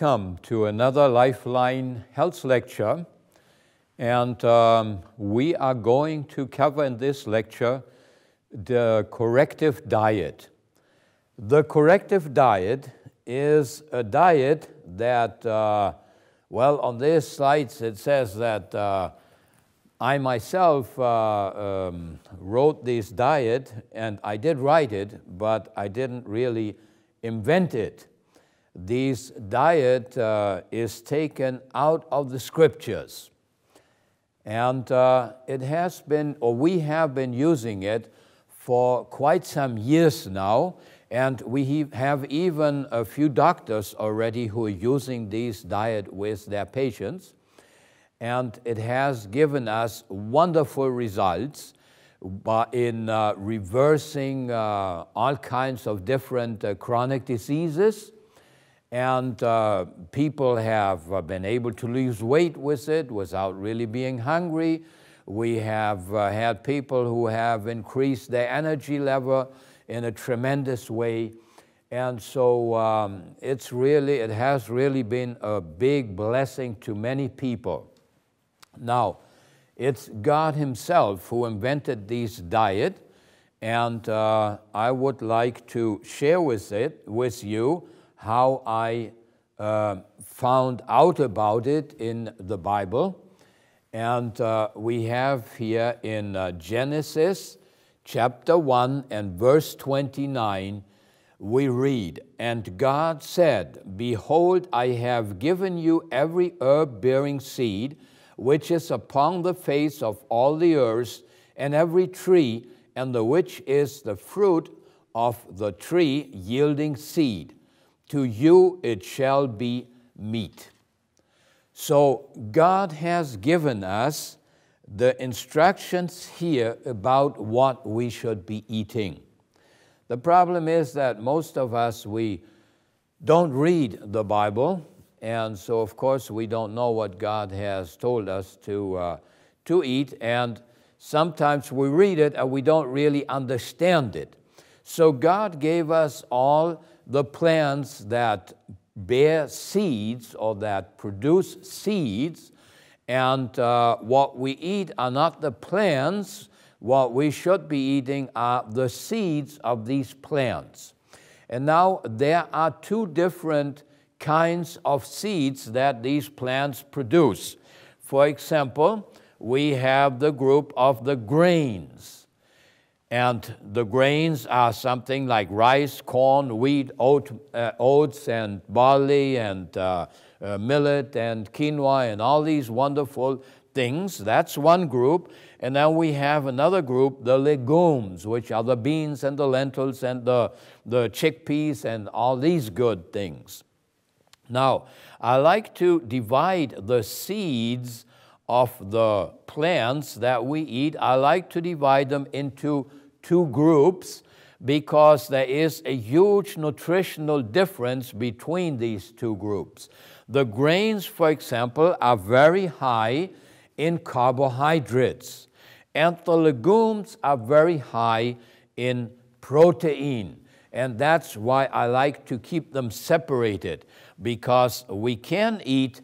welcome to another Lifeline Health Lecture. And um, we are going to cover in this lecture the corrective diet. The corrective diet is a diet that, uh, well, on this slides it says that uh, I myself uh, um, wrote this diet, and I did write it, but I didn't really invent it. This diet uh, is taken out of the scriptures. And uh, it has been, or we have been using it for quite some years now. And we have even a few doctors already who are using this diet with their patients and it has given us wonderful results in uh, reversing uh, all kinds of different uh, chronic diseases. And uh, people have uh, been able to lose weight with it without really being hungry. We have uh, had people who have increased their energy level in a tremendous way. And so um, it's really, it has really been a big blessing to many people. Now, it's God Himself who invented this diet, and uh, I would like to share with it with you how I uh, found out about it in the Bible. And uh, we have here in uh, Genesis chapter 1 and verse 29, we read, And God said, Behold, I have given you every herb bearing seed which is upon the face of all the earth, and every tree, and the which is the fruit of the tree yielding seed. To you it shall be meat. So God has given us the instructions here about what we should be eating. The problem is that most of us, we don't read the Bible and so, of course, we don't know what God has told us to, uh, to eat. And sometimes we read it and we don't really understand it. So, God gave us all the plants that bear seeds or that produce seeds. And uh, what we eat are not the plants, what we should be eating are the seeds of these plants. And now there are two different kinds of seeds that these plants produce. For example, we have the group of the grains. And the grains are something like rice, corn, wheat, oat, uh, oats, and barley, and uh, uh, millet, and quinoa, and all these wonderful things. That's one group. And then we have another group, the legumes, which are the beans and the lentils and the, the chickpeas and all these good things. Now, I like to divide the seeds of the plants that we eat, I like to divide them into two groups because there is a huge nutritional difference between these two groups. The grains, for example, are very high in carbohydrates, and the legumes are very high in protein. And that's why I like to keep them separated because we can eat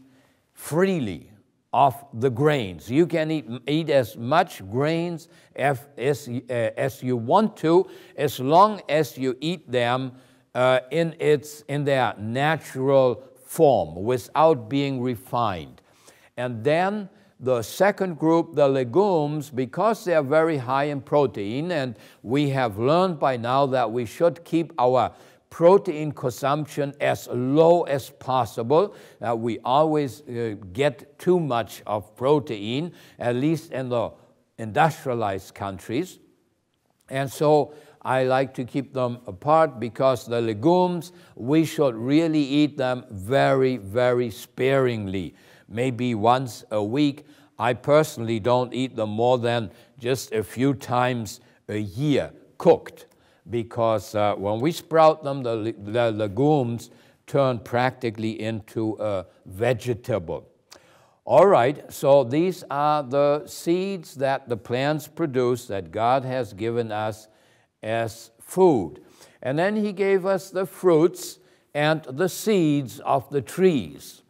freely of the grains. You can eat, eat as much grains as, as, uh, as you want to, as long as you eat them uh, in, its, in their natural form without being refined. And then the second group, the legumes, because they are very high in protein, and we have learned by now that we should keep our protein consumption as low as possible. Uh, we always uh, get too much of protein, at least in the industrialized countries. And so I like to keep them apart because the legumes, we should really eat them very, very sparingly. Maybe once a week. I personally don't eat them more than just a few times a year cooked because uh, when we sprout them, the, the legumes turn practically into a vegetable. All right, so these are the seeds that the plants produce that God has given us as food. And then He gave us the fruits, and the seeds of the trees.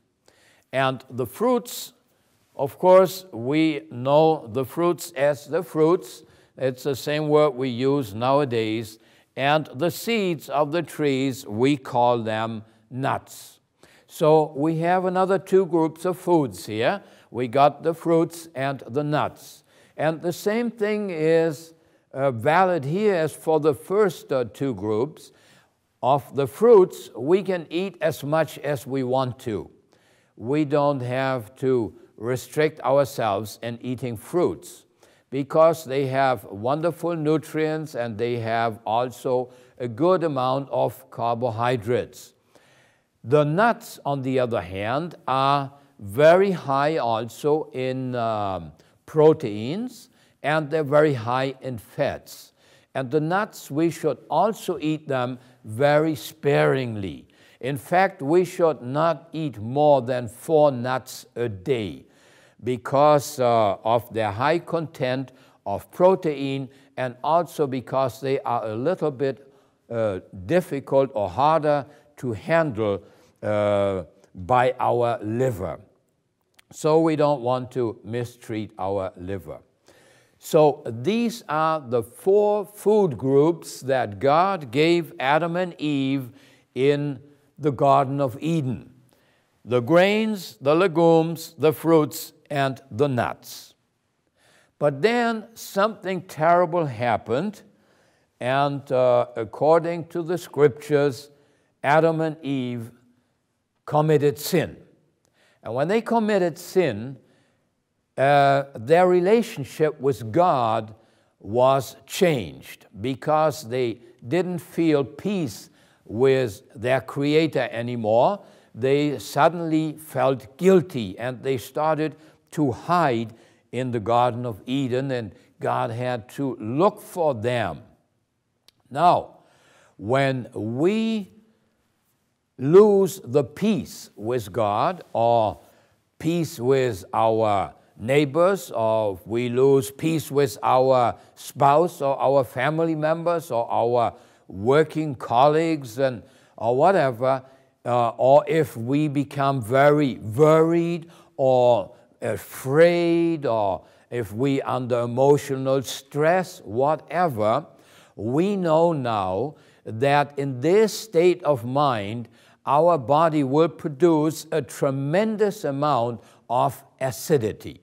And the fruits, of course, we know the fruits as the fruits. It's the same word we use nowadays. And the seeds of the trees, we call them nuts. So we have another two groups of foods here. We got the fruits and the nuts. And the same thing is uh, valid here as for the first uh, two groups. Of the fruits, we can eat as much as we want to. We don't have to restrict ourselves in eating fruits because they have wonderful nutrients and they have also a good amount of carbohydrates. The nuts, on the other hand, are very high also in um, proteins and they're very high in fats. And the nuts, we should also eat them very sparingly. In fact, we should not eat more than four nuts a day because uh, of their high content of protein and also because they are a little bit uh, difficult or harder to handle uh, by our liver. So we don't want to mistreat our liver. So these are the four food groups that God gave Adam and Eve in the Garden of Eden the grains, the legumes, the fruits, and the nuts. But then something terrible happened, and uh, according to the scriptures, Adam and Eve committed sin. And when they committed sin, uh, their relationship with God was changed because they didn't feel peace with their Creator anymore. They suddenly felt guilty and they started to hide in the Garden of Eden, and God had to look for them. Now, when we lose the peace with God or peace with our neighbors, or we lose peace with our spouse or our family members or our working colleagues and or whatever, uh, or if we become very worried or afraid or if we under emotional stress, whatever, we know now that in this state of mind, our body will produce a tremendous amount of acidity.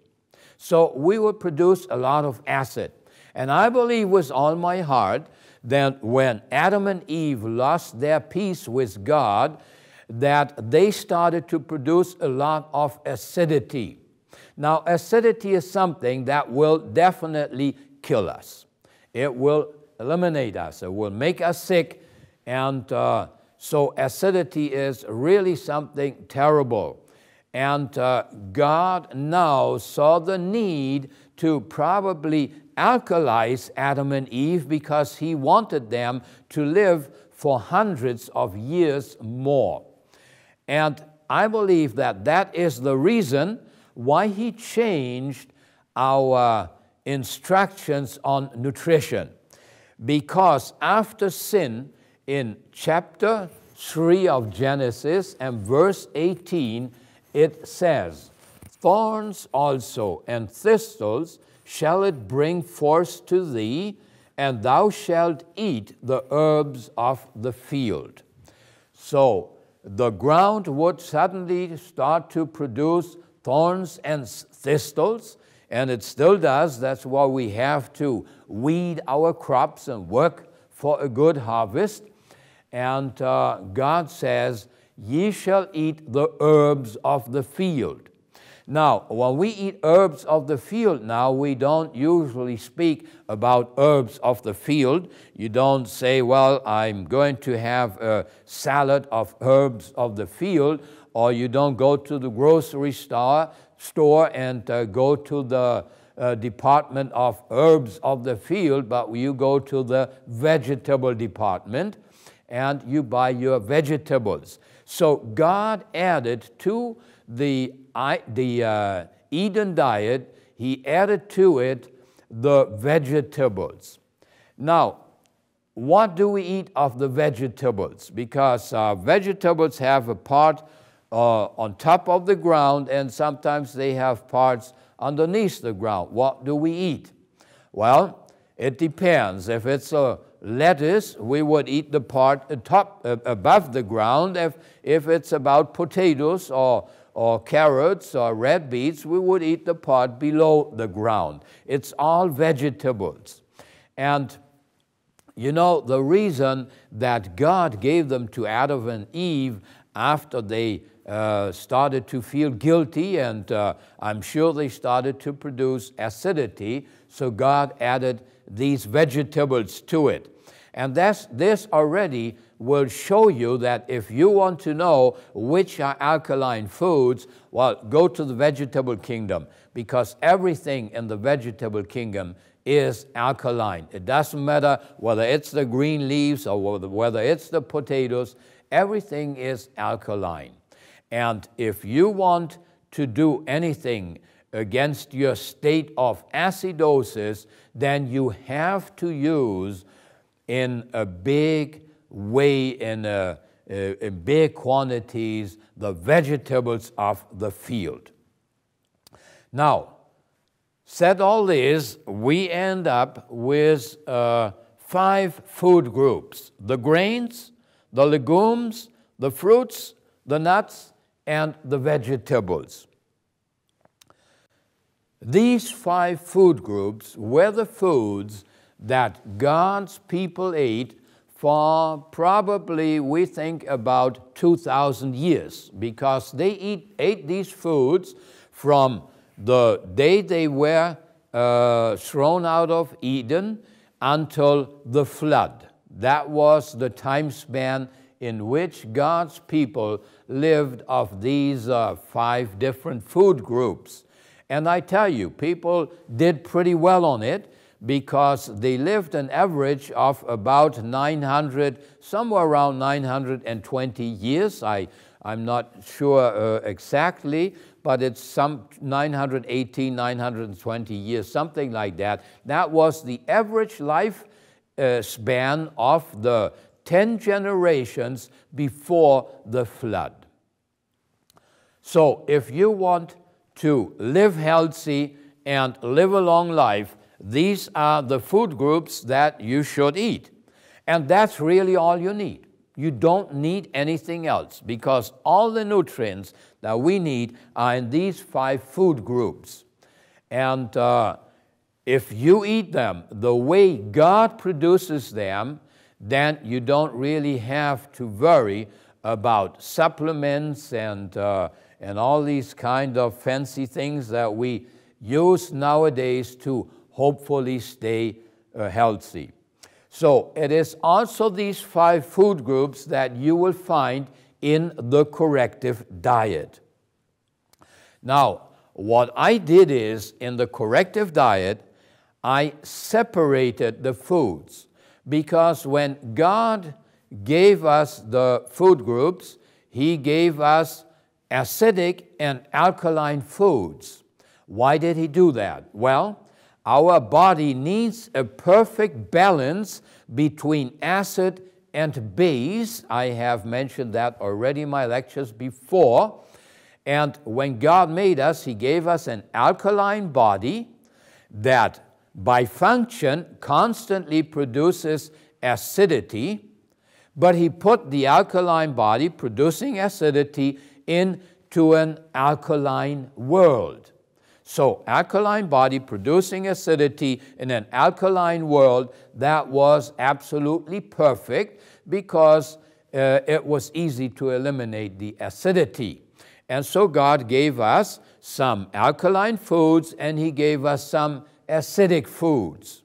So we will produce a lot of acid. And I believe with all my heart that when Adam and Eve lost their peace with God, that they started to produce a lot of acidity. Now, acidity is something that will definitely kill us. It will eliminate us. It will make us sick. And uh, so acidity is really something terrible. And uh, God now saw the need to probably alkalize Adam and Eve because he wanted them to live for hundreds of years more. And I believe that that is the reason why he changed our instructions on nutrition. Because after sin, in chapter 3 of Genesis and verse 18, it says, Thorns also and thistles shall it bring forth to thee, and thou shalt eat the herbs of the field. So the ground would suddenly start to produce thorns and thistles, and it still does. That's why we have to weed our crops and work for a good harvest. And uh, God says, Ye shall eat the herbs of the field. Now, when we eat herbs of the field now, we don't usually speak about herbs of the field. You don't say, well, I'm going to have a salad of herbs of the field, or you don't go to the grocery store, store and uh, go to the uh, department of herbs of the field, but you go to the vegetable department and you buy your vegetables. So God added to the, the uh, Eden diet, He added to it the vegetables. Now, what do we eat of the vegetables? Because uh, vegetables have a part uh, on top of the ground and sometimes they have parts underneath the ground. What do we eat? Well, it depends. If it's a lettuce, we would eat the part top, uh, above the ground. If, if it's about potatoes or, or carrots or red beets, we would eat the part below the ground. It's all vegetables. And you know, the reason that God gave them to Adam and Eve after they uh, started to feel guilty, and uh, I'm sure they started to produce acidity, so God added these vegetables to it. And that's, this already will show you that if you want to know which are alkaline foods, well, go to the vegetable kingdom because everything in the vegetable kingdom is alkaline. It doesn't matter whether it's the green leaves or whether it's the potatoes, everything is alkaline. And if you want to do anything against your state of acidosis, then you have to use in a big way, in, a, in big quantities, the vegetables of the field. Now, Said all this, we end up with uh, five food groups the grains, the legumes, the fruits, the nuts, and the vegetables. These five food groups were the foods that God's people ate for probably, we think, about 2,000 years because they eat, ate these foods from the day they were uh, thrown out of Eden until the flood. That was the time span in which God's people lived of these uh, five different food groups. And I tell you, people did pretty well on it because they lived an average of about 900, somewhere around 920 years. I, I'm not sure uh, exactly, but it's some 918, 920 years, something like that. That was the average life uh, span of the 10 generations before the flood. So if you want to live healthy and live a long life, these are the food groups that you should eat. And that's really all you need. You don't need anything else because all the nutrients that we need are in these five food groups. And uh, if you eat them the way God produces them, then you don't really have to worry about supplements and, uh, and all these kind of fancy things that we use nowadays to hopefully stay uh, healthy. So it is also these five food groups that you will find in the corrective diet. Now, what I did is in the corrective diet, I separated the foods because when God gave us the food groups, He gave us acidic and alkaline foods. Why did He do that? Well, our body needs a perfect balance between acid and base. I have mentioned that already in my lectures before. And when God made us, He gave us an alkaline body that by function constantly produces acidity, but He put the alkaline body producing acidity into an alkaline world. So, alkaline body producing acidity in an alkaline world, that was absolutely perfect because uh, it was easy to eliminate the acidity. And so God gave us some alkaline foods and He gave us some acidic foods.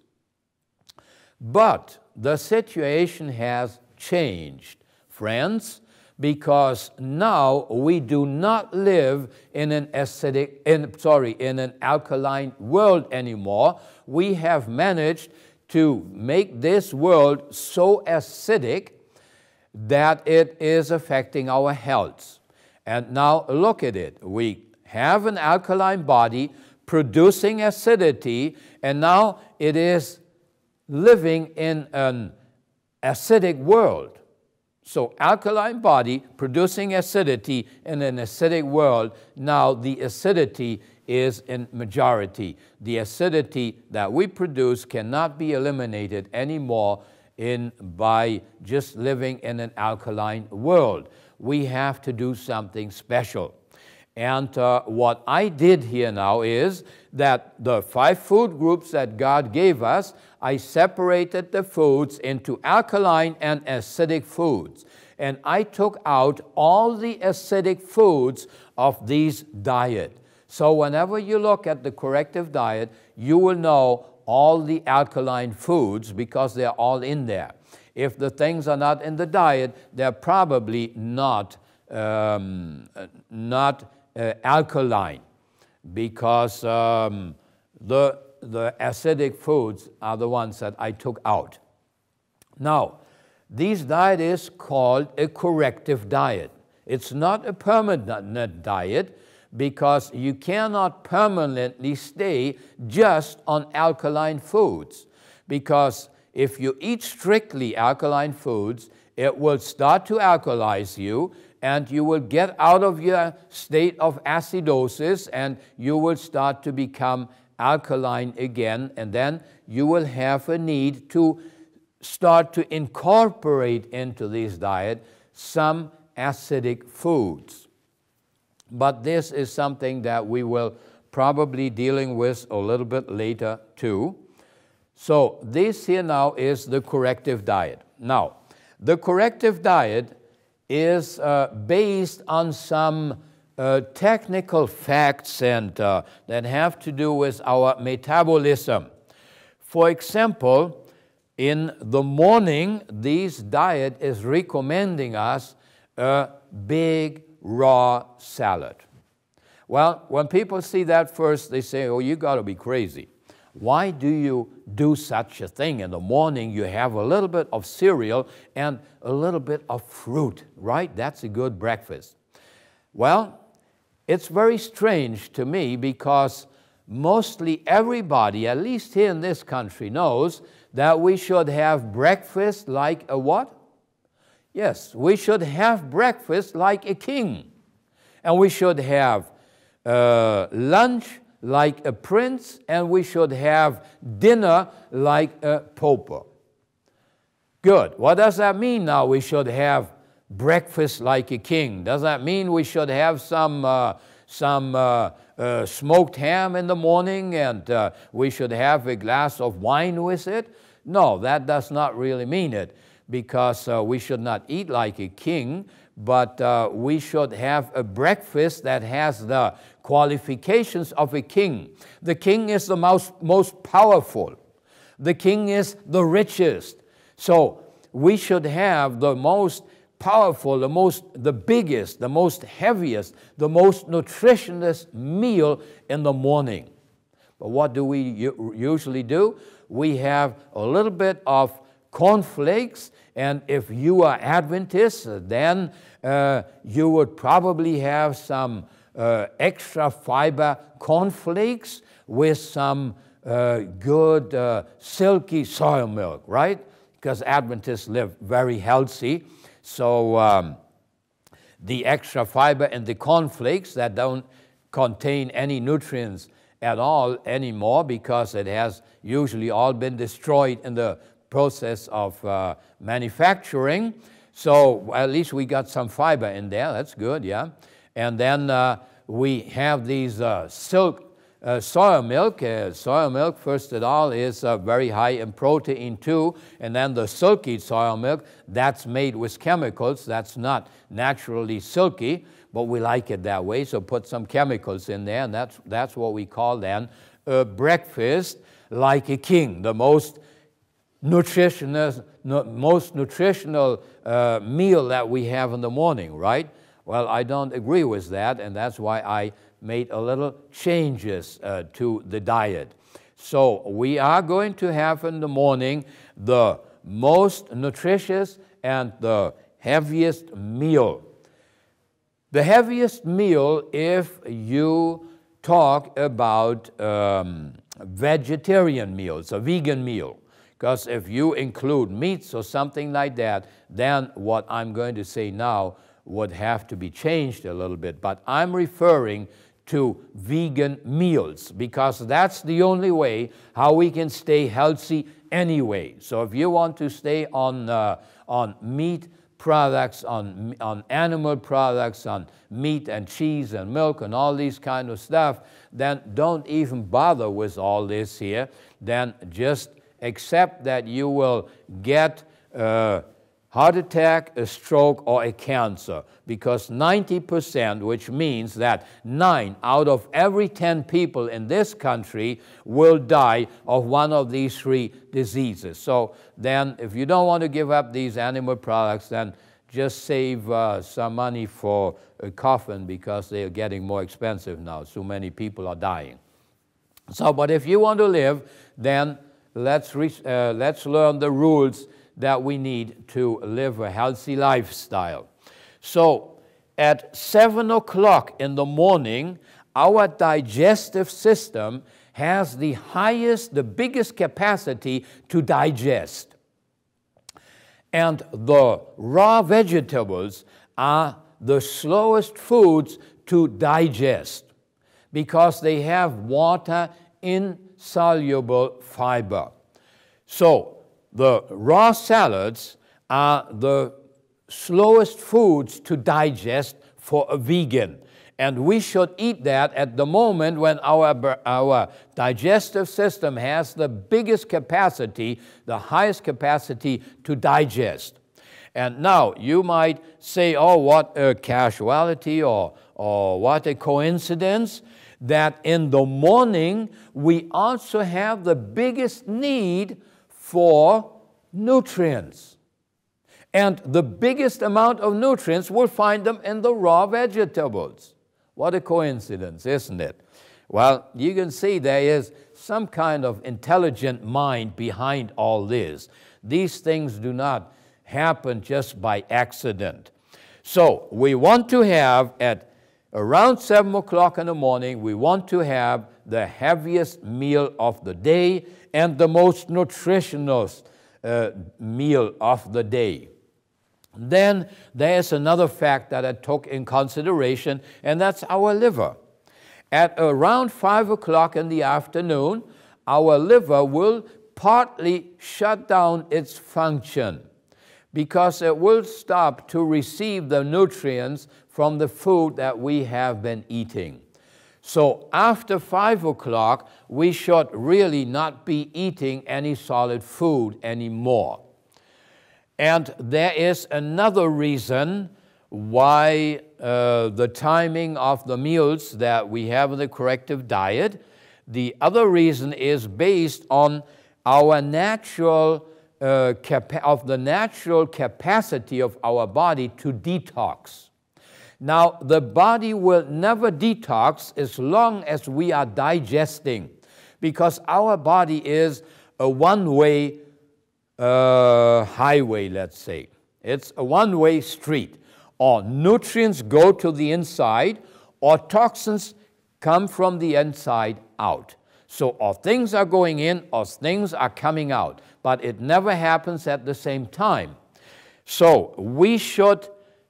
But the situation has changed, friends because now we do not live in an acidic, in, sorry, in an alkaline world anymore. We have managed to make this world so acidic that it is affecting our health. And now look at it. We have an alkaline body producing acidity, and now it is living in an acidic world. So alkaline body producing acidity in an acidic world, now the acidity is in majority. The acidity that we produce cannot be eliminated anymore in, by just living in an alkaline world. We have to do something special. And uh, what I did here now is that the five food groups that God gave us, I separated the foods into alkaline and acidic foods. And I took out all the acidic foods of these diet. So whenever you look at the corrective diet, you will know all the alkaline foods because they're all in there. If the things are not in the diet, they're probably not, um, not uh, alkaline because um, the, the acidic foods are the ones that I took out. Now, this diet is called a corrective diet. It's not a permanent diet because you cannot permanently stay just on alkaline foods. Because if you eat strictly alkaline foods, it will start to alkalize you and you will get out of your state of acidosis and you will start to become alkaline again. And then you will have a need to start to incorporate into this diet some acidic foods. But this is something that we will probably dealing with a little bit later too. So this here now is the corrective diet. Now, the corrective diet is uh, based on some uh, technical facts and uh, that have to do with our metabolism. For example, in the morning, this diet is recommending us a big raw salad. Well, when people see that first, they say, oh, you got to be crazy. Why do you do such a thing? In the morning, you have a little bit of cereal and a little bit of fruit, right? That's a good breakfast. Well, it's very strange to me because mostly everybody, at least here in this country, knows that we should have breakfast like a what? Yes, we should have breakfast like a king. And we should have uh, lunch like a prince, and we should have dinner like a pauper. Good. What does that mean now? We should have breakfast like a king. Does that mean we should have some, uh, some uh, uh, smoked ham in the morning and uh, we should have a glass of wine with it? No, that does not really mean it because uh, we should not eat like a king, but uh, we should have a breakfast that has the qualifications of a king. The king is the most, most powerful, the king is the richest. So we should have the most powerful, the most, the biggest, the most heaviest, the most nutritious meal in the morning. But what do we usually do? We have a little bit of cornflakes, and if you are Adventist, then uh, you would probably have some uh, extra fiber cornflakes with some uh, good uh, silky soy milk, right? Because Adventists live very healthy. So um, the extra fiber and the cornflakes that don't contain any nutrients at all anymore because it has usually all been destroyed in the process of uh, manufacturing. So at least we got some fiber in there. That's good, yeah. And then uh, we have these uh, silk uh, soy milk. Uh, soy milk, first of all, is uh, very high in protein too. And then the silky soy milk, that's made with chemicals. That's not naturally silky, but we like it that way. So put some chemicals in there, and that's, that's what we call then a breakfast like a king, the most nutritional, most nutritional uh, meal that we have in the morning, right? Well, I don't agree with that, and that's why I made a little changes uh, to the diet. So we are going to have in the morning the most nutritious and the heaviest meal. The heaviest meal, if you talk about um, vegetarian meals, a vegan meal, Because if you include meats or something like that, then what I'm going to say now would have to be changed a little bit. But I'm referring to vegan meals because that's the only way how we can stay healthy anyway. So if you want to stay on, uh, on meat products, on, on animal products, on meat and cheese and milk and all these kind of stuff, then don't even bother with all this here. Then just accept that you will get a heart attack, a stroke, or a cancer. Because 90%, which means that 9 out of every 10 people in this country will die of one of these three diseases. So then, if you don't want to give up these animal products, then just save uh, some money for a coffin because they're getting more expensive now. So many people are dying. So, but if you want to live, then let's, uh, let's learn the rules that we need to live a healthy lifestyle. So, at 7 o'clock in the morning, our digestive system has the highest, the biggest capacity to digest. And the raw vegetables are the slowest foods to digest because they have water insoluble fiber. So, the raw salads are the slowest foods to digest for a vegan. And we should eat that at the moment when our, our digestive system has the biggest capacity, the highest capacity to digest. And now you might say, oh, what a casualty or, or what a coincidence that in the morning we also have the biggest need for nutrients. And the biggest amount of nutrients, we'll find them in the raw vegetables. What a coincidence, isn't it? Well, you can see there is some kind of intelligent mind behind all this. These things do not happen just by accident. So, we want to have at around 7 o'clock in the morning, we want to have the heaviest meal of the day and the most nutritional uh, meal of the day. Then there's another fact that I took in consideration, and that's our liver. At around 5 o'clock in the afternoon, our liver will partly shut down its function because it will stop to receive the nutrients from the food that we have been eating. So after 5 o'clock, we should really not be eating any solid food anymore. And there is another reason why uh, the timing of the meals that we have in the corrective diet. The other reason is based on our natural uh, of the natural capacity of our body to detox. Now, the body will never detox as long as we are digesting, because our body is a one way uh, highway, let's say. It's a one way street. Or nutrients go to the inside, or toxins come from the inside out. So, or things are going in, or things are coming out, but it never happens at the same time. So, we should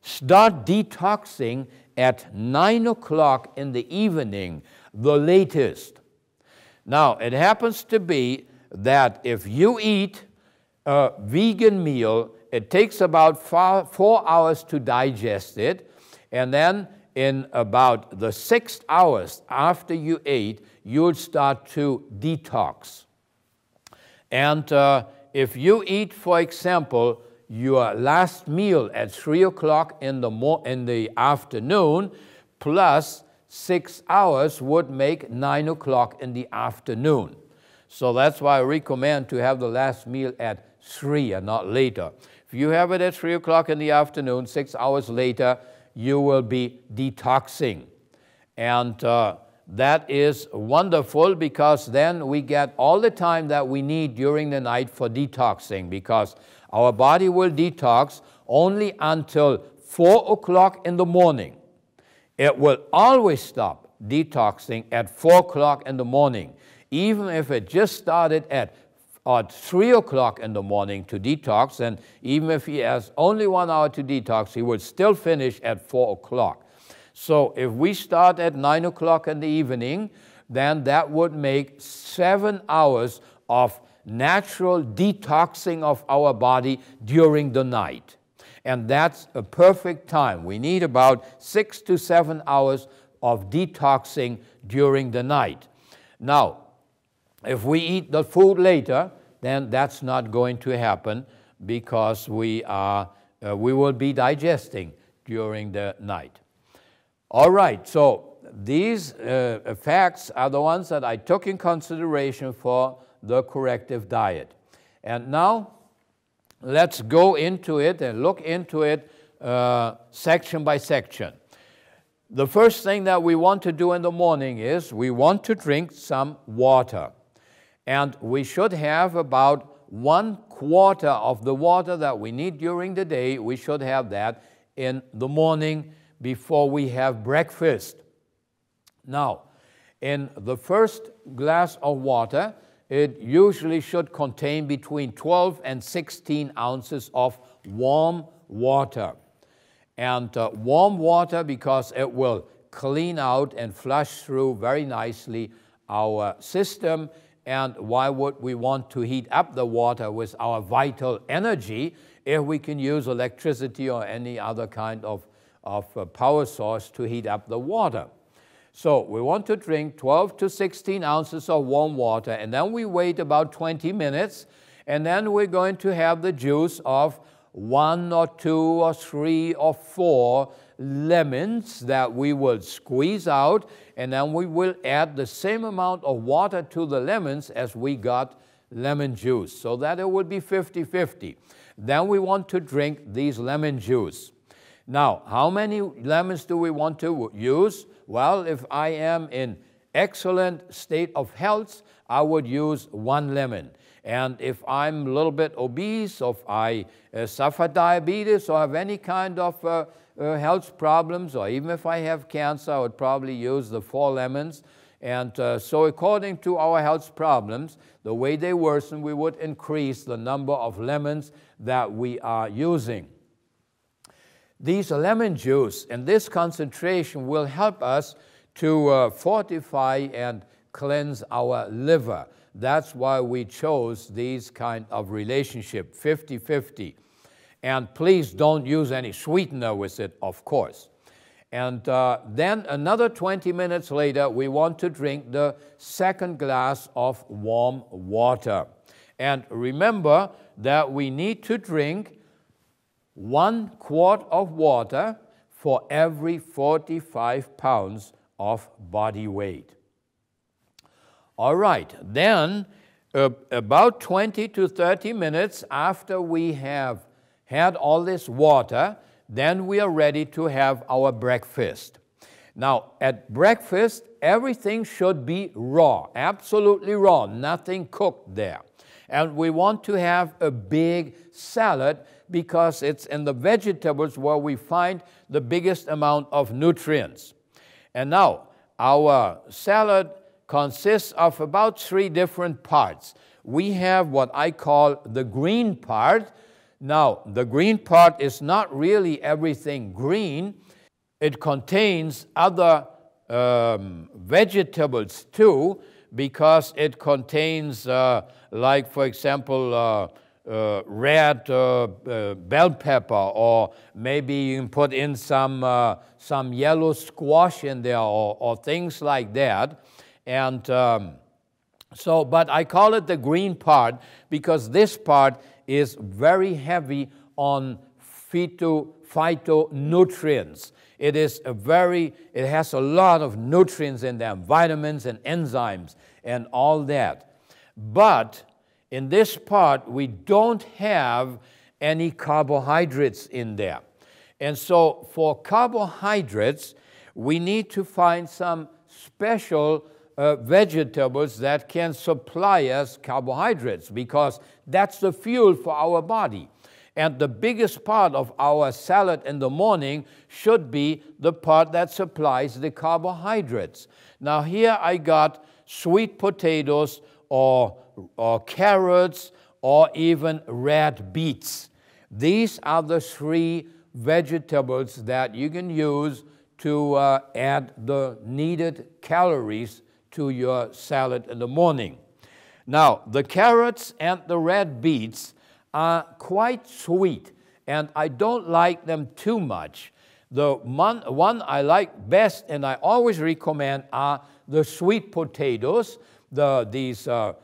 Start detoxing at 9 o'clock in the evening, the latest. Now, it happens to be that if you eat a vegan meal, it takes about four, hours to digest it, and then in about the six hours after you ate, you'll start to detox. And uh, if you eat, for example, your last meal at 3 o'clock in the, mo- in the afternoon plus six hours would make 9 o'clock in the afternoon. So that's why I recommend to have the last meal at 3 and not later. If you have it at 3 o'clock in the afternoon, six hours later, you will be detoxing. And uh, that is wonderful because then we get all the time that we need during the night for detoxing because our body will detox only until 4 o'clock in the morning. It will always stop detoxing at 4 o'clock in the morning, even if it just started at at 3 o'clock in the morning to detox, and even if he has only one hour to detox, he would still finish at 4 o'clock. So if we start at 9 o'clock in the evening, then that would make seven hours of natural detoxing of our body during the night. And that's a perfect time. We need about six to seven hours of detoxing during the night. Now, if we eat the food later, then that's not going to happen because we, are, uh, we will be digesting during the night. All right, so these uh, facts are the ones that I took in consideration for the corrective diet. And now let's go into it and look into it uh, section by section. The first thing that we want to do in the morning is we want to drink some water. And we should have about one quarter of the water that we need during the day. We should have that in the morning before we have breakfast. Now, in the first glass of water, it usually should contain between 12 and 16 ounces of warm water. And uh, warm water because it will clean out and flush through very nicely our system. And why would we want to heat up the water with our vital energy if we can use electricity or any other kind of, of uh, power source to heat up the water? So we want to drink 12 to 16 ounces of warm water, and then we wait about 20 minutes, and then we're going to have the juice of one or two or three or four lemons that we will squeeze out, and then we will add the same amount of water to the lemons as we got lemon juice, so that it would be 50-50. Then we want to drink these lemon juice. Now, how many lemons do we want to use? Well, if I am in excellent state of health, I would use one lemon. And if I'm a little bit obese, or if I uh, suffer diabetes or have any kind of uh, uh, health problems, or even if I have cancer, I would probably use the four lemons. And uh, so according to our health problems, the way they worsen, we would increase the number of lemons that we are using. These lemon juice and this concentration will help us to uh, fortify and cleanse our liver. That's why we chose these kind of relationship, 50-50. And please don't use any sweetener with it, of course. And uh, then another 20 minutes later, we want to drink the second glass of warm water. And remember that we need to drink one quart of water for every 45 pounds of body weight. All right, then uh, about 20 to 30 minutes after we have had all this water, then we are ready to have our breakfast. Now, at breakfast, everything should be raw, absolutely raw, nothing cooked there. And we want to have a big salad because it's in the vegetables where we find the biggest amount of nutrients. And now, our salad consists of about three different parts. We have what I call the green part. Now, the green part is not really everything green. It contains other um, vegetables too, because it contains, uh, like, for example, uh, uh, red uh, uh, bell pepper, or maybe you can put in some, uh, some yellow squash in there, or, or things like that. And um, so, but I call it the green part because this part is very heavy on phyto, phytonutrients. It is a very, it has a lot of nutrients in them, vitamins and enzymes and all that. But in this part, we don't have any carbohydrates in there. And so for carbohydrates, we need to find some special uh, vegetables that can supply us carbohydrates because that's the fuel for our body. And the biggest part of our salad in the morning should be the part that supplies the carbohydrates. Now, here I got sweet potatoes or, or carrots or even red beets. These are the three vegetables that you can use to uh, add the needed calories to your salad in the morning. Now, the carrots and the red beets are quite sweet, and I don't like them too much. The one, one I like best and I always recommend are the sweet potatoes, the, these uh,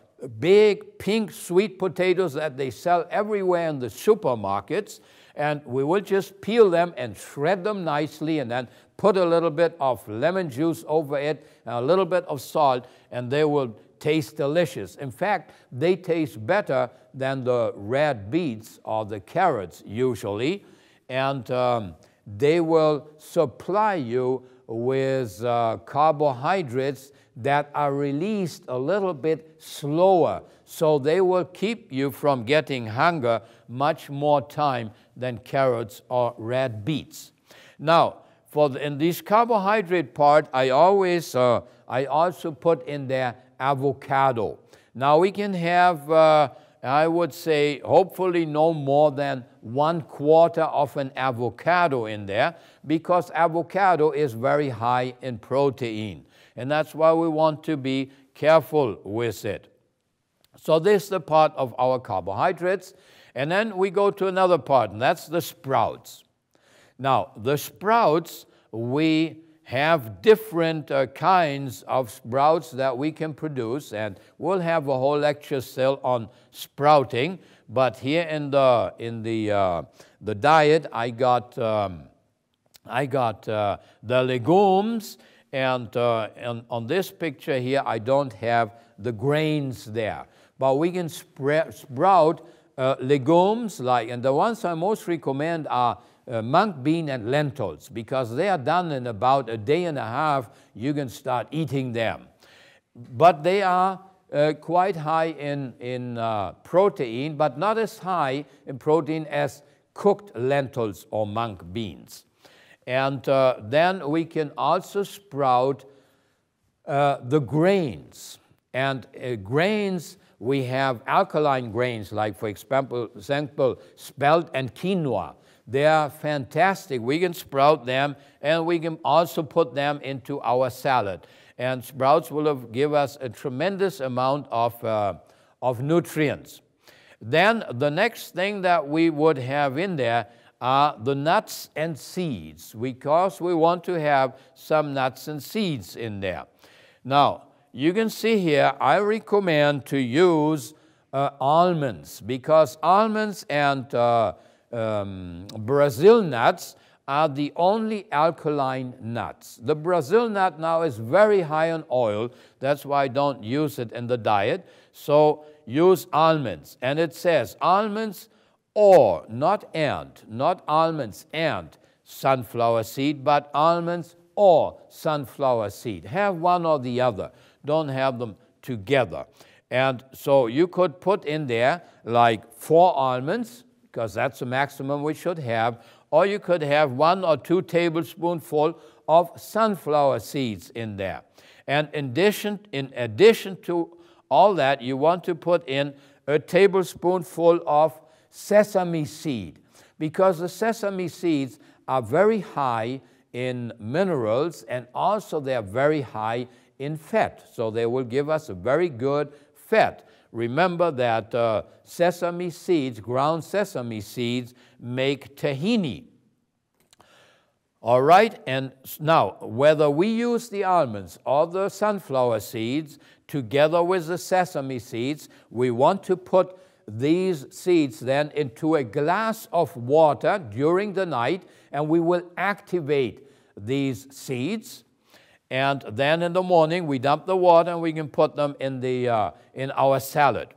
big pink sweet potatoes that they sell everywhere in the supermarkets. And we will just peel them and shred them nicely and then put a little bit of lemon juice over it a little bit of salt, and they will taste delicious. In fact, they taste better than the red beets or the carrots usually. And um, they will supply you with uh, carbohydrates that are released a little bit slower. So they will keep you from getting hunger much more time than carrots or red beets. Now, for the, in this carbohydrate part, I always, uh, I also put in there avocado. Now we can have, uh, I would say, hopefully no more than one quarter of an avocado in there because avocado is very high in protein. And that's why we want to be careful with it. So this is the part of our carbohydrates. And then we go to another part, and that's the sprouts. Now, the sprouts, we have different uh, kinds of sprouts that we can produce, and we'll have a whole lecture still on sprouting. But here in the in the uh, the diet, I got um, I got uh, the legumes, and, uh, and on this picture here, I don't have the grains there, but we can sprout uh, legumes like, and the ones I most recommend are uh, mung bean and lentils because they are done in about a day and a half. You can start eating them. But they are uh, quite high in, in uh, protein, but not as high in protein as cooked lentils or mung beans. And uh, then we can also sprout uh, the grains. And uh, grains we have alkaline grains, like, for example spelt and quinoa. They are fantastic. We can sprout them, and we can also put them into our salad. And sprouts will give us a tremendous amount of, uh, of nutrients. Then the next thing that we would have in there are the nuts and seeds, because we want to have some nuts and seeds in there. Now, you can see here, I recommend to use uh, almonds because almonds and uh, um, Brazil nuts are the only alkaline nuts. The Brazil nut now is very high on oil. That's why I don't use it in the diet. So use almonds. And it says almonds or, not and, not almonds and sunflower seed, but almonds or sunflower seed. Have one or the other don't have them together. And so you could put in there like four almonds, because that's the maximum we should have, or you could have one or two tablespoonful of sunflower seeds in there. And in addition, in addition to all that, you want to put in a tablespoonful of sesame seed, because the sesame seeds are very high in minerals and also they are very high in fat. So they will give us a very good fat. Remember that uh, sesame seeds, ground sesame seeds, make tahini. All right, and now whether we use the almonds or the sunflower seeds together with the sesame seeds, we want to put these seeds then into a glass of water during the night and we will activate these seeds and then in the morning, we dump the water and we can put them in, the, uh, in our salad.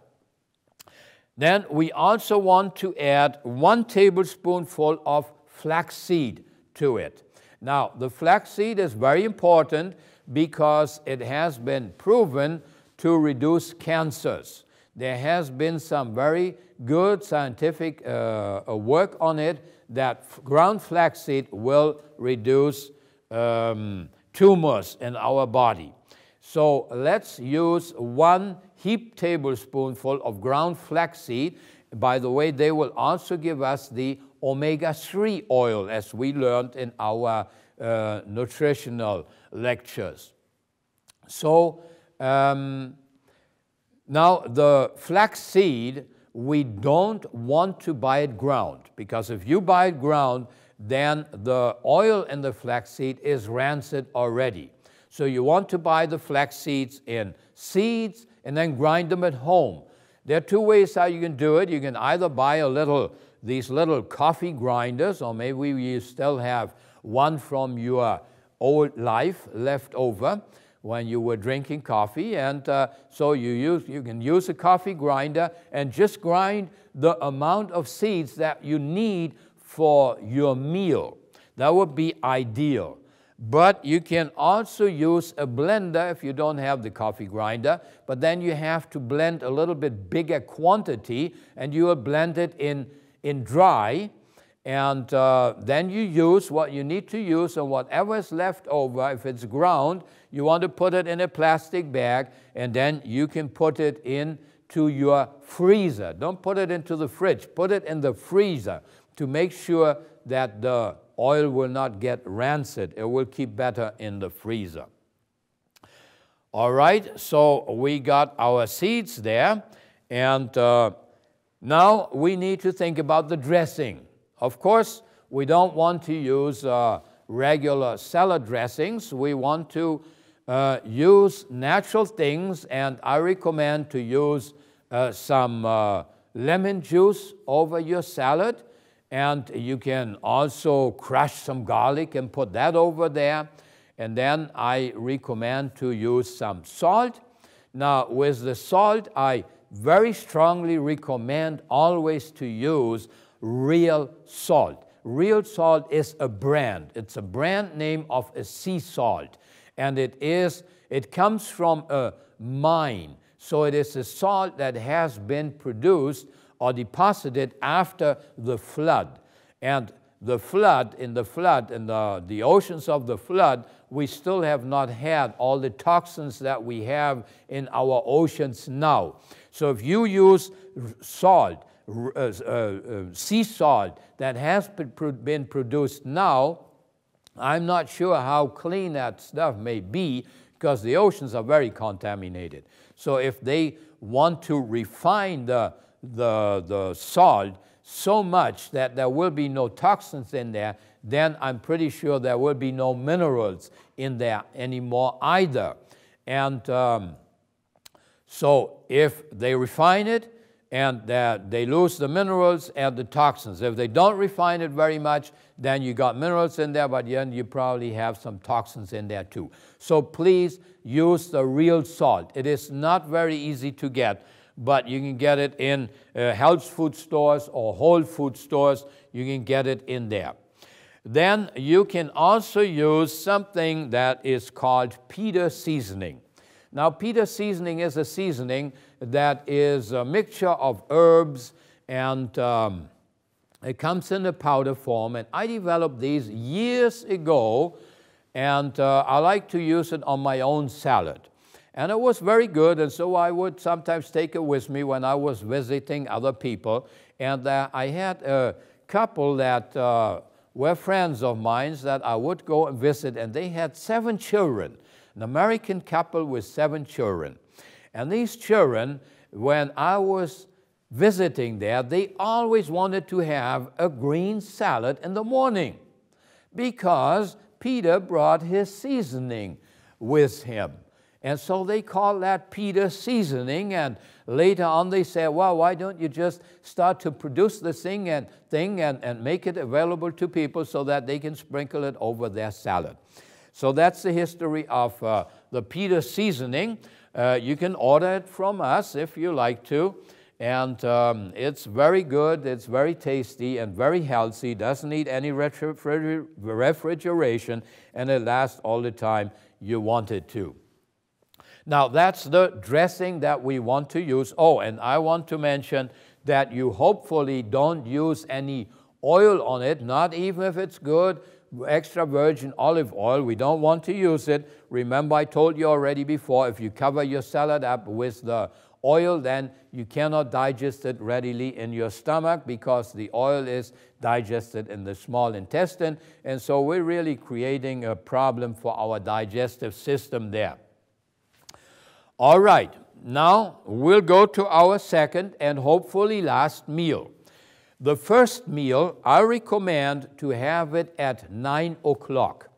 Then we also want to add one tablespoonful of flaxseed to it. Now, the flaxseed is very important because it has been proven to reduce cancers. There has been some very good scientific uh, work on it that ground flaxseed will reduce um, tumors in our body. So let's use one heap tablespoonful of ground flaxseed. By the way, they will also give us the omega-3 oil as we learned in our uh, nutritional lectures. So um, now the flaxseed, we don't want to buy it ground because if you buy it ground, then the oil in the flaxseed is rancid already. So you want to buy the flax seeds in seeds and then grind them at home. There are two ways how you can do it. You can either buy a little, these little coffee grinders, or maybe you still have one from your old life left over when you were drinking coffee. And uh, so you, use, you can use a coffee grinder and just grind the amount of seeds that you need for your meal. That would be ideal. But you can also use a blender if you don't have the coffee grinder, but then you have to blend a little bit bigger quantity and you will blend it in, in dry. And uh, then you use what you need to use and whatever is left over, if it's ground, you want to put it in a plastic bag and then you can put it into your freezer. Don't put it into the fridge, put it in the freezer to make sure that the oil will not get rancid. It will keep better in the freezer. All right, so we got our seeds there, and uh, now we need to think about the dressing. Of course, we don't want to use uh, regular salad dressings. We want to uh, use natural things, and I recommend to use uh, some uh, lemon juice over your salad and you can also crush some garlic and put that over there. And then I recommend to use some salt. Now, with the salt, I very strongly recommend always to use real salt. Real salt is a brand. It's a brand name of a sea salt. And it is, it comes from a mine. So it is a salt that has been produced or deposited after the flood. And the flood, in the flood, in the, the oceans of the flood, we still have not had all the toxins that we have in our oceans now. So if you use salt, uh, uh, uh, sea salt that has been produced now, I'm not sure how clean that stuff may be because the oceans are very contaminated. So if they want to refine the the, the salt so much that there will be no toxins in there, then I'm pretty sure there will be no minerals in there anymore either. And um, so if they refine it and they lose the minerals and the toxins, if they don't refine it very much, then you got minerals in there, but then you probably have some toxins in there too. So please use the real salt. It is not very easy to get but you can get it in uh, health food stores or whole food stores. You can get it in there. Then you can also use something that is called Peter seasoning. Now, Peter seasoning is a seasoning that is a mixture of herbs and um, it comes in a powder form. And I developed these years ago, and uh, I like to use it on my own salad. And it was very good, and so I would sometimes take it with me when I was visiting other people. And uh, I had a couple that uh, were friends of mine that I would go and visit, and they had seven children, an American couple with seven children. And these children, when I was visiting there, they always wanted to have a green salad in the morning because Peter brought his seasoning with him. And so they call that pita seasoning. And later on they say, well, why don't you just start to produce this thing and thing and, and make it available to people so that they can sprinkle it over their salad. So that's the history of uh, the pita seasoning. Uh, you can order it from us if you like to. And um, it's very good, it's very tasty and very healthy, doesn't need any refrigeration, and it lasts all the time you want it to. Now, that's the dressing that we want to use. Oh, and I want to mention that you hopefully don't use any oil on it, not even if it's good. extra virgin olive oil. We don't want to use it. Remember, I told you already before, if you cover your salad up with the oil, then you cannot digest it readily in your stomach because the oil is digested in the small intestine. And so we're really creating a problem for our digestive system there. All right, now we'll go to our second and hopefully last meal. The first meal, I recommend to have it at 9 o'clock.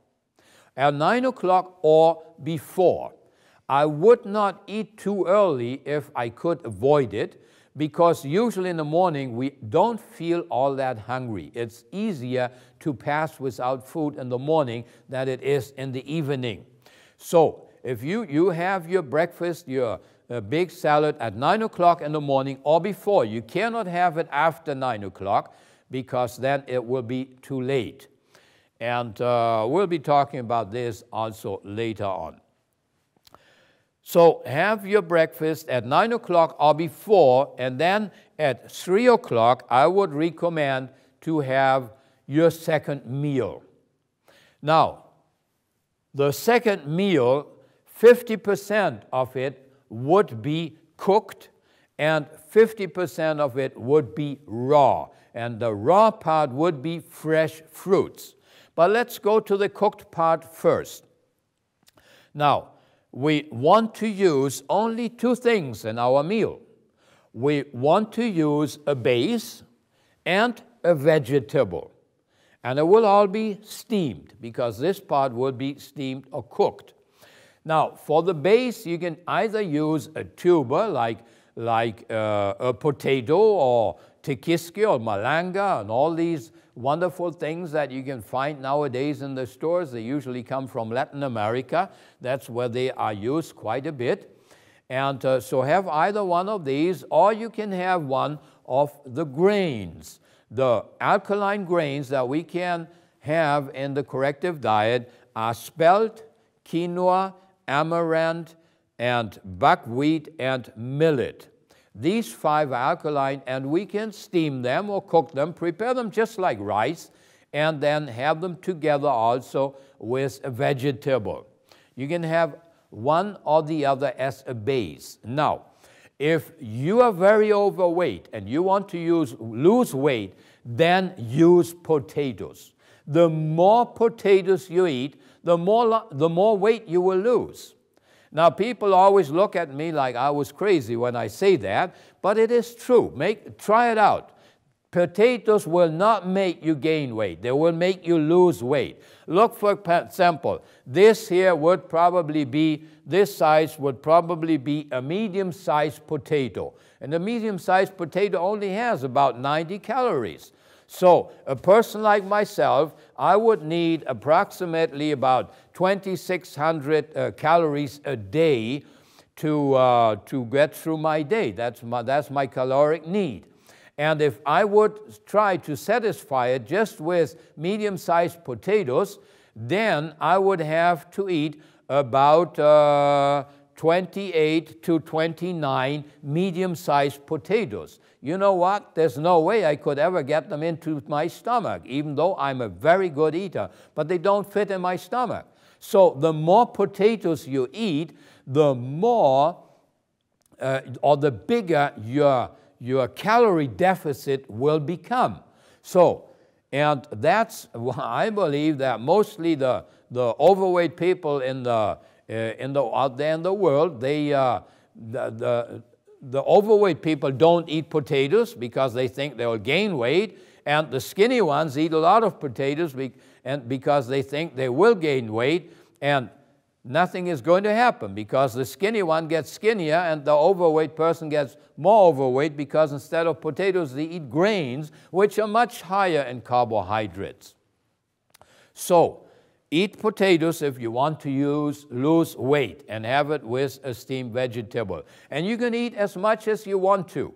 At 9 o'clock or before. I would not eat too early if I could avoid it because usually in the morning we don't feel all that hungry. It's easier to pass without food in the morning than it is in the evening. So if you, you have your breakfast, your uh, big salad at 9 o'clock in the morning or before, you cannot have it after 9 o'clock because then it will be too late. And uh, we'll be talking about this also later on. So have your breakfast at 9 o'clock or before, and then at 3 o'clock, I would recommend to have your second meal. Now, the second meal, 50% of it would be cooked, and 50% of it would be raw. And the raw part would be fresh fruits. But let's go to the cooked part first. Now, we want to use only two things in our meal. We want to use a base and a vegetable. And it will all be steamed because this part will be steamed or cooked. Now, for the base, you can either use a tuber like, like uh, a potato or tiquisque or malanga and all these wonderful things that you can find nowadays in the stores. They usually come from Latin America. That's where they are used quite a bit. And uh, so have either one of these, or you can have one of the grains. The alkaline grains that we can have in the corrective diet are spelt, quinoa, amaranth, and buckwheat and millet. These five are alkaline, and we can steam them or cook them, prepare them just like rice, and then have them together also with a vegetable. You can have one or the other as a base. Now, if you are very overweight and you want to use, lose weight, then use potatoes. The more potatoes you eat, the more, the more weight you will lose. Now, people always look at me like I was crazy when I say that, but it is true. Make, try it out. Potatoes will not make you gain weight. They will make you lose weight. Look, for example, this here would probably be, this size would probably be a medium-sized potato. And a medium-sized potato only has about 90 calories. So a person like myself, I would need approximately about 2,600 uh, calories a day to, uh, to get through my day. That's my, that's my caloric need. And if I would try to satisfy it just with medium-sized potatoes, then I would have to eat about uh, 28 to 29 medium-sized potatoes. You know what? There's no way I could ever get them into my stomach, even though I'm a very good eater, but they don't fit in my stomach. So the more potatoes you eat, the more uh, or the bigger your, your calorie deficit will become. So, and that's, why I believe that mostly the, the overweight people in the, in the, out there in the world, they, uh, the, the, the overweight people don't eat potatoes because they think they'll gain weight, and the skinny ones eat a lot of potatoes be, and because they think they will gain weight, and nothing is going to happen because the skinny one gets skinnier and the overweight person gets more overweight because instead of potatoes, they eat grains, which are much higher in carbohydrates. So, Eat potatoes if you want to use, lose weight and have it with a steamed vegetable. And you can eat as much as you want to.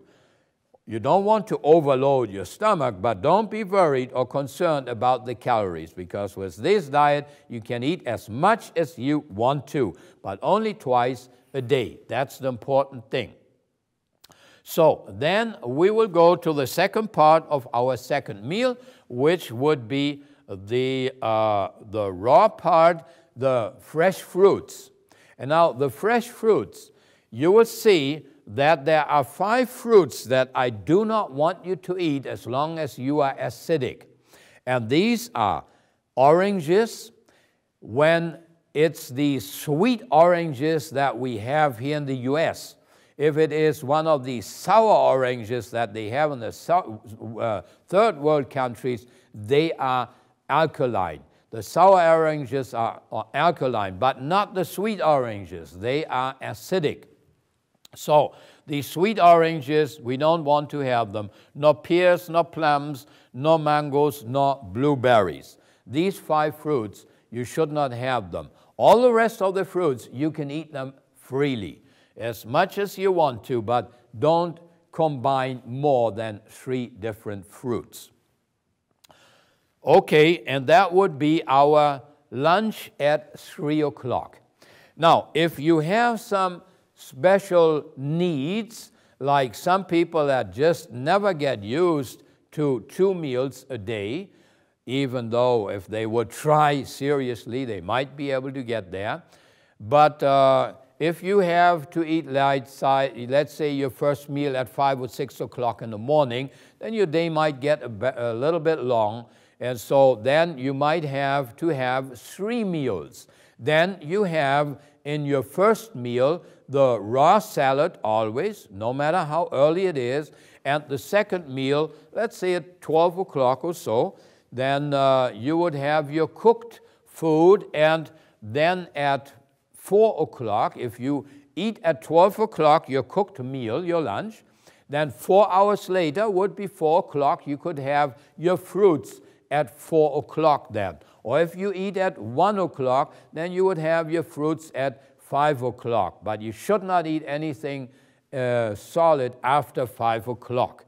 You don't want to overload your stomach, but don't be worried or concerned about the calories because with this diet, you can eat as much as you want to, but only twice a day. That's the important thing. So then we will go to the second part of our second meal, which would be the, uh, the raw part, the fresh fruits. And now the fresh fruits, you will see that there are five fruits that I do not want you to eat as long as you are acidic. And these are oranges, when it's the sweet oranges that we have here in the US. If it is one of the sour oranges that they have in the uh, third world countries, they are alkaline. The sour oranges are, alkaline, but not the sweet oranges. They are acidic. So these sweet oranges, we don't want to have them. No pears, no plums, no mangoes, no blueberries. These five fruits, you should not have them. All the rest of the fruits, you can eat them freely, as much as you want to, but don't combine more than three different fruits. Okay, and that would be our lunch at 3 o'clock. Now, if you have some special needs, like some people that just never get used to two meals a day, even though if they would try seriously, they might be able to get there. But uh, if you have to eat light let's say your first meal at 5 or 6 o'clock in the morning, then your day might get a, a little bit long. And so then you might have to have three meals. Then you have in your first meal the raw salad always, no matter how early it is. And the second meal, let's say at 12 o'clock or so, then uh, you would have your cooked food. And then at 4 o'clock, if you eat at 12 o'clock your cooked meal, your lunch, then four hours later would be 4 o'clock. You could have your fruits at 4 o'clock then. Or if you eat at 1 o'clock, then you would have your fruits at 5 o'clock. But you should not eat anything uh, solid after 5 o'clock.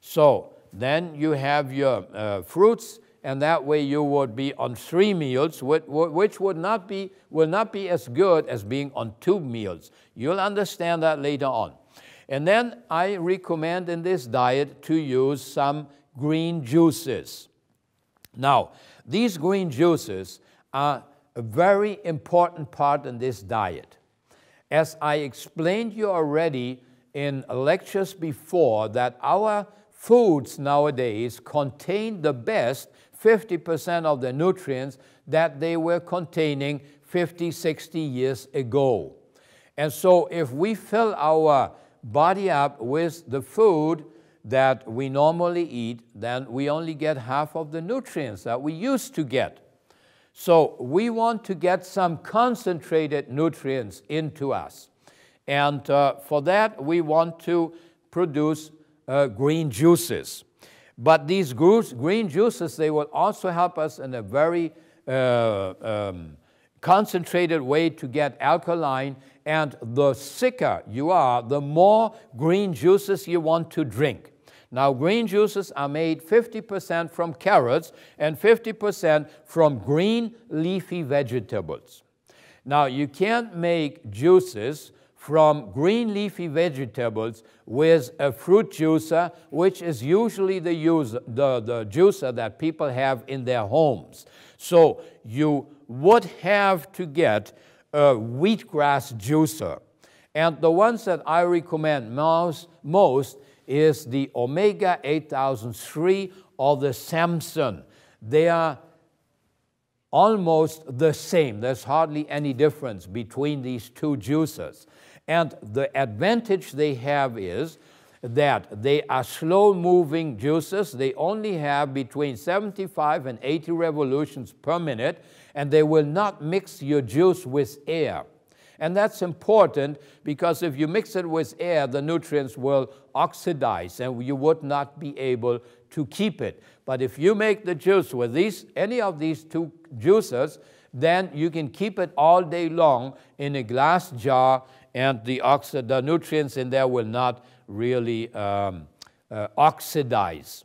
So then you have your uh, fruits, and that way you would be on three meals, which would not be, will not be as good as being on two meals. You'll understand that later on. And then I recommend in this diet to use some green juices. Now, these green juices are a very important part in this diet. As I explained you already in lectures before, that our foods nowadays contain the best 50% of the nutrients that they were containing 50, 60 years ago. And so if we fill our body up with the food that we normally eat, then we only get half of the nutrients that we used to get. So we want to get some concentrated nutrients into us. And uh, for that, we want to produce uh, green juices. But these green juices, they will also help us in a very uh, um, concentrated way to get alkaline. And the sicker you are, the more green juices you want to drink. Now, green juices are made 50% from carrots and 50% from green leafy vegetables. Now, you can't make juices from green leafy vegetables with a fruit juicer, which is usually the, use, the, the juicer that people have in their homes. So you would have to get a wheatgrass juicer. And the ones that I recommend most, most is the Omega 8003 or the Samson. They are almost the same. There's hardly any difference between these two juices. And the advantage they have is that they are slow moving juices. They only have between 75 and 80 revolutions per minute, and they will not mix your juice with air. And that's important because if you mix it with air, the nutrients will oxidize and you would not be able to keep it. But if you make the juice with these, any of these two juices, then you can keep it all day long in a glass jar and the, oxi- the nutrients in there will not really um, uh, oxidize.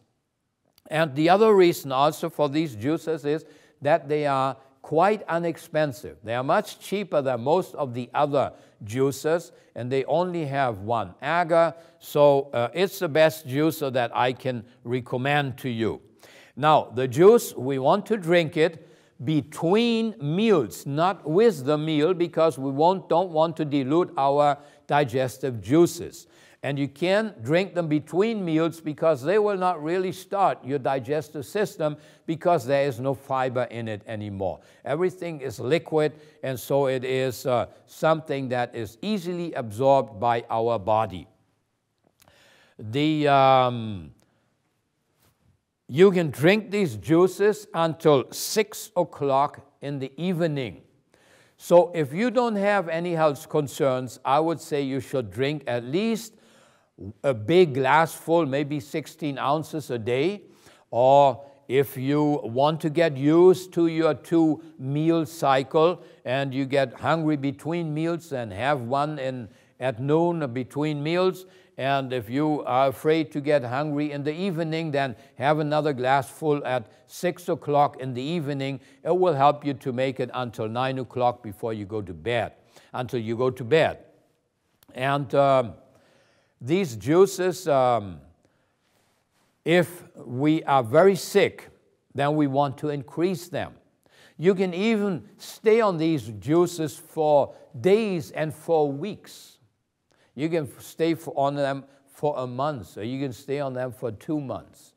And the other reason also for these juices is that they are quite inexpensive. They are much cheaper than most of the other juicers, and they only have one auger, so uh, it's the best juicer that I can recommend to you. Now, the juice, we want to drink it between meals, not with the meal, because we won't, don't want to dilute our digestive juices. And you can drink them between meals because they will not really start your digestive system because there is no fiber in it anymore. Everything is liquid, and so it is uh, something that is easily absorbed by our body. The, um, you can drink these juices until 6 o'clock in the evening. So if you don't have any health concerns, I would say you should drink at least a big glass full, maybe 16 ounces a day. Or if you want to get used to your two meal cycle and you get hungry between meals and have one in, at noon between meals, and if you are afraid to get hungry in the evening, then have another glass full at 6 o'clock in the evening. It will help you to make it until 9 o'clock before you go to bed, until you go to bed. And um, these juices, um, if we are very sick, then we want to increase them. You can even stay on these juices for days and for weeks. You can stay on them for a month, or you can stay on them for two months.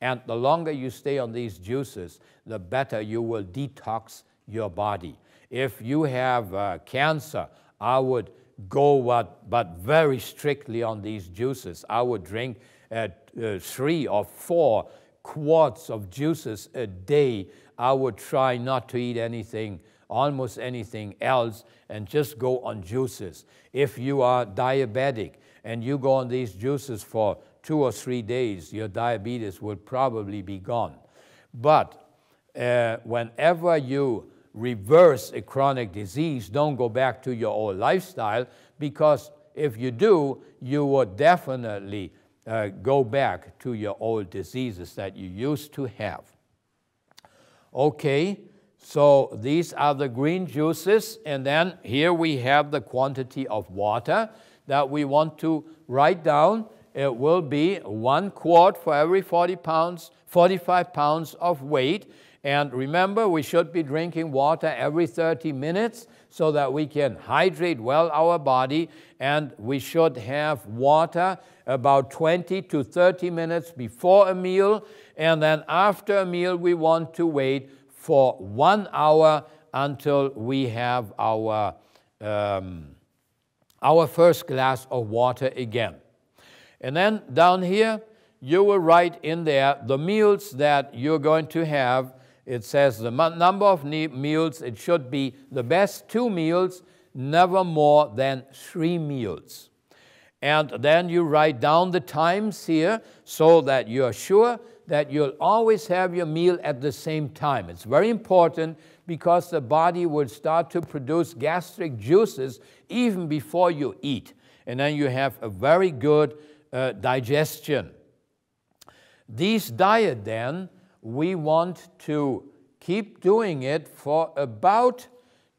And the longer you stay on these juices, the better you will detox your body. If you have uh, cancer, I would go what, but very strictly on these juices. I would drink uh, uh, three or four quarts of juices a day. I would try not to eat anything, almost anything else, and just go on juices. If you are diabetic and you go on these juices for two or three days, your diabetes will probably be gone. But uh, whenever you reverse a chronic disease, don't go back to your old lifestyle because if you do, you will definitely uh, go back to your old diseases that you used to have. Okay, so these are the green juices, and then here we have the quantity of water that we want to write down. It will be one quart for every 40 pounds, 45 pounds of weight, and remember, we should be drinking water every 30 minutes so that we can hydrate well our body. And we should have water about 20 to 30 minutes before a meal. And then after a meal, we want to wait for one hour until we have our, um, our first glass of water again. And then down here, you will write in there the meals that you're going to have it says the number of meals, it should be the best two meals, never more than three meals. And then you write down the times here so that you're sure that you'll always have your meal at the same time. It's very important because the body will start to produce gastric juices even before you eat. And then you have a very good uh, digestion. These diet then we want to keep doing it for about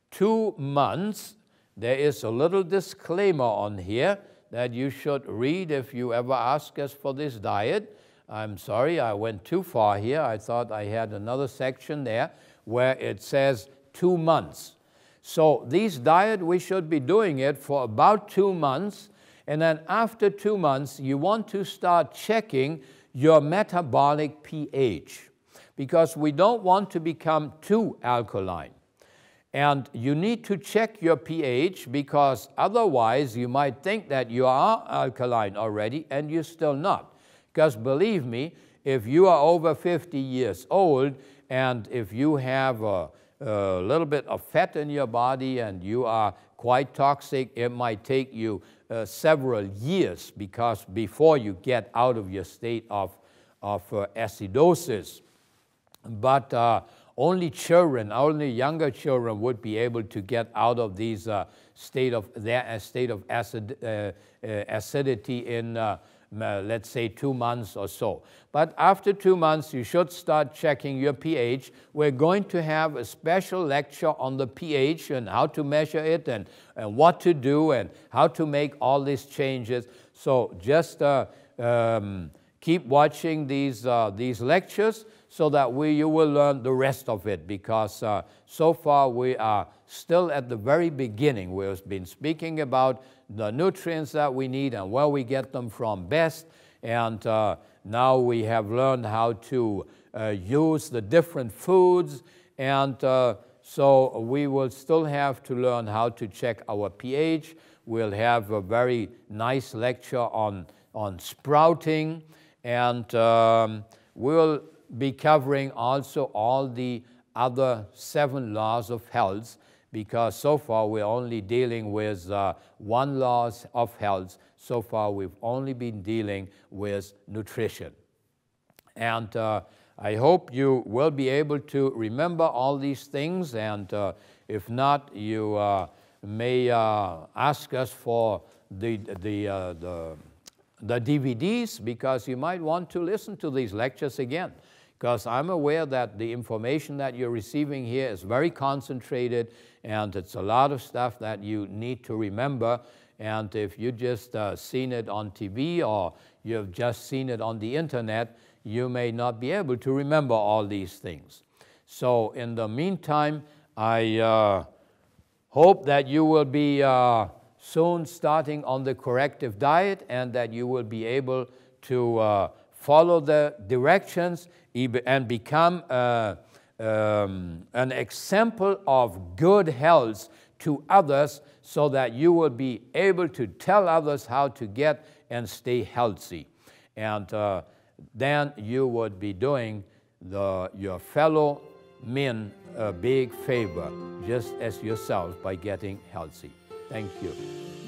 two months. There is a little disclaimer on here that you should read if you ever ask us for this diet. I'm sorry, I went too far here. I thought I had another section there where it says two months. So this diet, we should be doing it for about two months. And then after two months, you want to start checking your metabolic pH because we don't want to become too alkaline. And you need to check your pH because otherwise you might think that you are alkaline already and you're still not. Because believe me, if you are over 50 years old and if you have a, a little bit of fat in your body and you are quite toxic, it might take you uh, several years because before you get out of your state of, of uh, acidosis but uh, only children, only younger children would be able to get out of these uh, state of their uh, state of acid, uh, uh, acidity in uh, let's say two months or so. But after two months, you should start checking your pH. We're going to have a special lecture on the pH and how to measure it and, and what to do and how to make all these changes. So just um, keep watching these, these lectures so that we, you will learn the rest of it because uh, so far we are still at the very beginning. We've been speaking about the nutrients that we need and where we get them from best. And uh, now we have learned how to uh, use the different foods. And uh, so we will still have to learn how to check our pH. We'll have a very nice lecture on, on sprouting. And um, we'll be covering also all the other seven laws of health because so far we're only dealing with uh, one law of health. So far we've only been dealing with nutrition. And uh, I hope you will be able to remember all these things and uh, if not, you uh, may uh, ask us for the, the, uh, the, the DVDs because you might want to listen to these lectures again because I'm aware that the information that you're receiving here is very concentrated and it's a lot of stuff that you need to remember. And if you just uh, seen it on TV or you've just seen it on the internet, you may not be able to remember all these things. So in the meantime, I uh, hope that you will be uh, soon starting on the corrective diet and that you will be able to uh, follow the directions and become uh, um, an example of good health to others so that you will be able to tell others how to get and stay healthy. And uh, then you would be doing the, your fellow men a big favor, just as yourself, by getting healthy. Thank you.